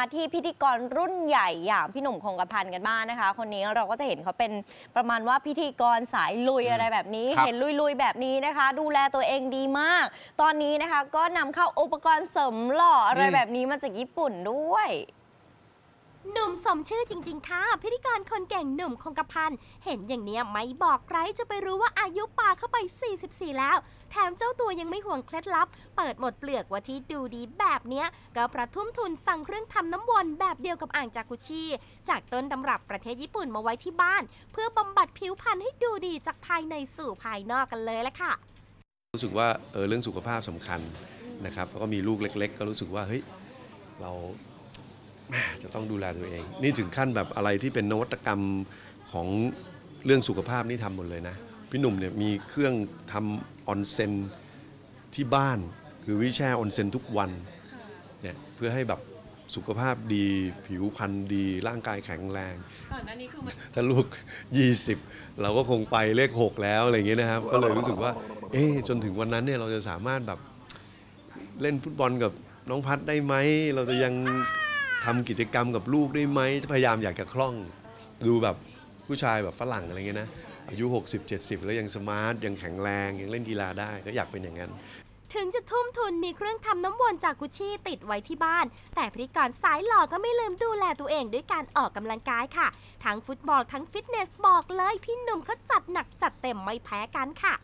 มาที่พิธีกรรุ่นใหญ่อย่างพี่หนุ่มคงกระพันกันบ้างนะคะ คนนี้เราก็จะเห็นเขาเป็นประมาณว่าพิธีกรสายลุยอะไรแบบนี้ครับเห็นลุยๆแบบนี้นะคะ ดูแลตัวเองดีมาก ตอนนี้นะคะก็นำเข้าอุปกรณ์เสริมหล่ออะไรแบบนี้มาจากญี่ปุ่นด้วย หนุ่มสมชื่อจริง ๆ ค่ะ พิธีกรคนเก่งหนุ่มคงกระพัน เห็นอย่างเนี้ยไม่บอกใครจะไปรู้ว่าอายุปาเข้าไป 44 แล้ว แถมเจ้าตัวยังไม่ห่วงเคล็ดลับ เปิดหมดเปลือกว่าที่ดูดีแบบเนี้ย ก็เพราะทุ่มทุนสั่งเครื่องทำน้ำวนแบบเดียวกับอ่างจากุชิ จากต้นตำรับประเทศญี่ปุ่นมาไว้ที่บ้าน เพื่อบำบัดผิวพรรณให้ดูดีจากภายในสู่ภายนอกกันเลยละค่ะ รู้สึกว่าเออเรื่องสุขภาพสำคัญนะครับแล้วก็มีลูกเล็ก ๆ ก็รู้สึกว่าเฮ้ยเรา จะต้องดูแลตัวเอง นี่ถึงขั้นแบบอะไรที่เป็นนวัตกรรมของเรื่องสุขภาพนี่ทำหมดเลยนะ พี่หนุ่มเนี่ยมีเครื่องทำออนเซนที่บ้าน คือวิแช่ออนเซนทุกวันเนี่ยเพื่อให้แบบสุขภาพดีผิวพรรณดี ร่างกายแข็งแรงถ้าลูก 20 เราก็คงไปเลข 6 แล้วอะไรอย่างเงี้ยนะครับ ก็เลยรู้สึกว่า เอ๊ะจนถึงวันนั้นเนี่ยเราจะสามารถแบบเล่นฟุตบอลกับน้องพัดได้ไหม เราจะยัง ทำกิจกรรมกับลูกได้ไหมพยายามอยากจะคล่องดูแบบผู้ชายแบบฝรั่งอะไรเงี้ยนะ อายุ 60 70 แล้วยังสมาร์ท ยังแข็งแรง ยังเล่นกีฬาได้ ก็อยากเป็นอย่างนั้น ถึงจะทุ่มทุนมีเครื่องทำน้ำวนจากกุชชี่ติดไว้ที่บ้าน แต่พริกรสายหล่อก็ไม่ลืมดูแลตัวเองด้วยการออกกำลังกายค่ะ ทั้งฟุตบอลทั้งฟิตเนสบอกเลยพี่หนุ่มเขาจัดหนักจัดเต็มไม่แพ้กันค่ะ